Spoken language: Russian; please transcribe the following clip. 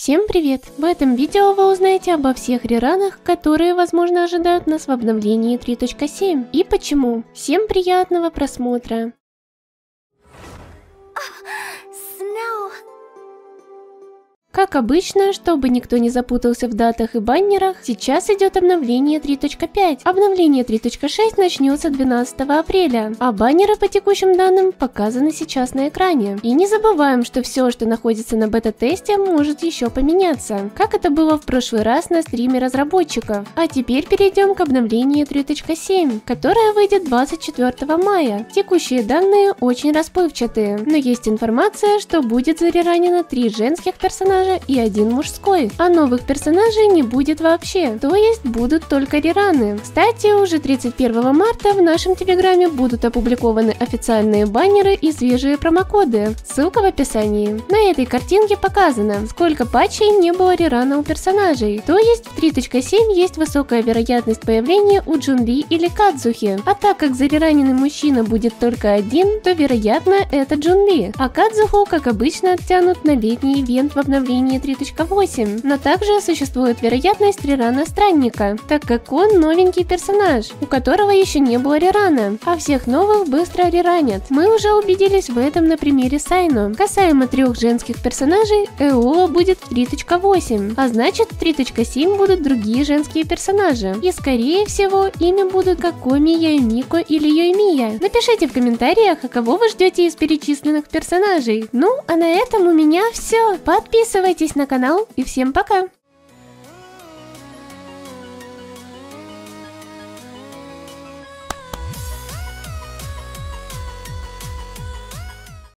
Всем привет! В этом видео вы узнаете обо всех реранах, которые, возможно, ожидают нас в обновлении 3.7 и почему. Всем приятного просмотра! Как обычно, чтобы никто не запутался в датах и баннерах, сейчас идет обновление 3.5. Обновление 3.6 начнется 12 апреля, а баннеры по текущим данным показаны сейчас на экране. И не забываем, что все, что находится на бета-тесте, может еще поменяться, как это было в прошлый раз на стриме разработчиков. А теперь перейдем к обновлению 3.7, которое выйдет 24 мая. Текущие данные очень расплывчатые, но есть информация, что будет зареранено три женских персонажа персонажа и один мужской, а новых персонажей не будет вообще, то есть будут только рераны. Кстати, уже 31 марта в нашем телеграме будут опубликованы официальные баннеры и свежие промокоды, ссылка в описании. На этой картинке показано, сколько патчей не было рерана у персонажей, то есть в 3.7 есть высокая вероятность появления у Джунли или Кадзухи, а так как зарераненный мужчина будет только один, то вероятно это Джунли, а Кадзуху, как обычно, оттянут на летний ивент в обновлении обновлении 3.8, но также существует вероятность рерана Странника, так как он новенький персонаж, у которого еще не было рерана, а всех новых быстро реранят. Мы уже убедились в этом на примере Сайно. Касаемо трех женских персонажей, Эола будет в 3.8, а значит в 3.7 будут другие женские персонажи. И скорее всего, ими будут как Коми, Яймико или Йоймия. Напишите в комментариях, а кого вы ждете из перечисленных персонажей. Ну, а на этом у меня все. Подписывайтесь Подписывайтесь на канал и всем пока!